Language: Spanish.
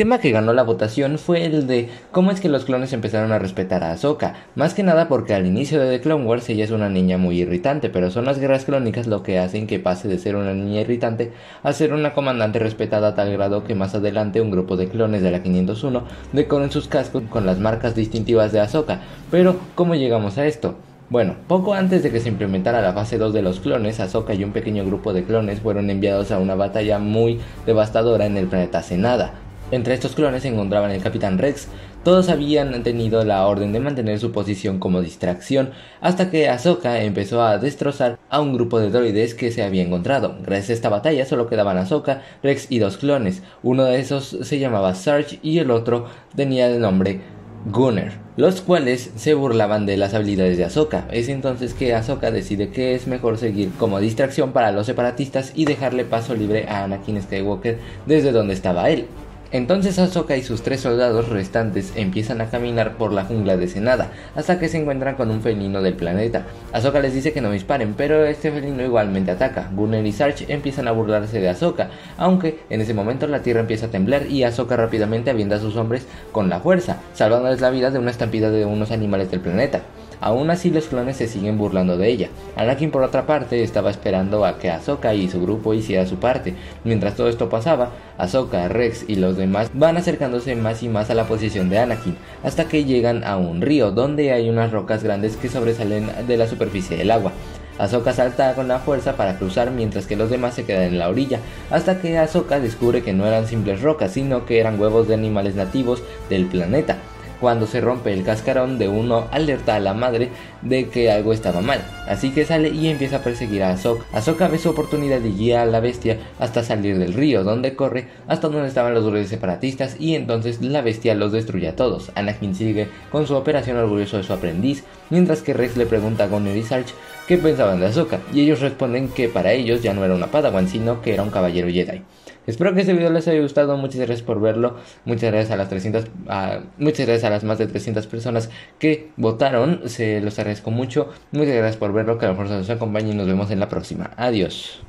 tema que ganó la votación fue el de cómo es que los clones empezaron a respetar a Ahsoka, más que nada porque al inicio de The Clone Wars ella es una niña muy irritante, pero son las guerras clónicas lo que hacen que pase de ser una niña irritante a ser una comandante respetada a tal grado que más adelante un grupo de clones de la 501 decoren sus cascos con las marcas distintivas de Ahsoka. Pero, ¿cómo llegamos a esto? Bueno, poco antes de que se implementara la fase 2 de los clones, Ahsoka y un pequeño grupo de clones fueron enviados a una batalla muy devastadora en el planeta Senada, entre estos clones se encontraban el Capitán Rex. Todos habían tenido la orden de mantener su posición como distracción hasta que Ahsoka empezó a destrozar a un grupo de droides que se había encontrado. Gracias a esta batalla solo quedaban Ahsoka, Rex y dos clones. Uno de esos se llamaba Sarge y el otro tenía el nombre Gunner, los cuales se burlaban de las habilidades de Ahsoka. Es entonces que Ahsoka decide que es mejor seguir como distracción para los separatistas y dejarle paso libre a Anakin Skywalker desde donde estaba él. Entonces Ahsoka y sus tres soldados restantes empiezan a caminar por la jungla de Senada hasta que se encuentran con un felino del planeta. Ahsoka les dice que no disparen, pero este felino igualmente ataca. Gunner y Sarge empiezan a burlarse de Ahsoka, aunque en ese momento la tierra empieza a temblar y Ahsoka rápidamente avienta a sus hombres con la fuerza, salvándoles la vida de una estampida de unos animales del planeta. Aún así los clones se siguen burlando de ella. Anakin por otra parte estaba esperando a que Ahsoka y su grupo hiciera su parte. Mientras todo esto pasaba, Ahsoka, Rex y los demás van acercándose más y más a la posición de Anakin, hasta que llegan a un río donde hay unas rocas grandes que sobresalen de la superficie del agua. Ahsoka salta con la fuerza para cruzar mientras que los demás se quedan en la orilla, hasta que Ahsoka descubre que no eran simples rocas, sino que eran huevos de animales nativos del planeta. Cuando se rompe el cascarón de uno alerta a la madre de que algo estaba mal, así que sale y empieza a perseguir a Ahsoka. Ahsoka ve su oportunidad de guiar a la bestia hasta salir del río, donde corre hasta donde estaban los droides separatistas y entonces la bestia los destruye a todos. Anakin sigue con su operación orgulloso de su aprendiz, mientras que Rex le pregunta a Gunner y Sarge qué pensaban de Ahsoka, y ellos responden que para ellos ya no era una Padawan, sino que era un caballero Jedi. Espero que este video les haya gustado, muchas gracias por verlo, muchas gracias a las 300, muchas gracias a las más de 300 personas que votaron, se los agradezco mucho, muchas gracias por verlo, que la fuerza nos acompañe y nos vemos en la próxima, adiós.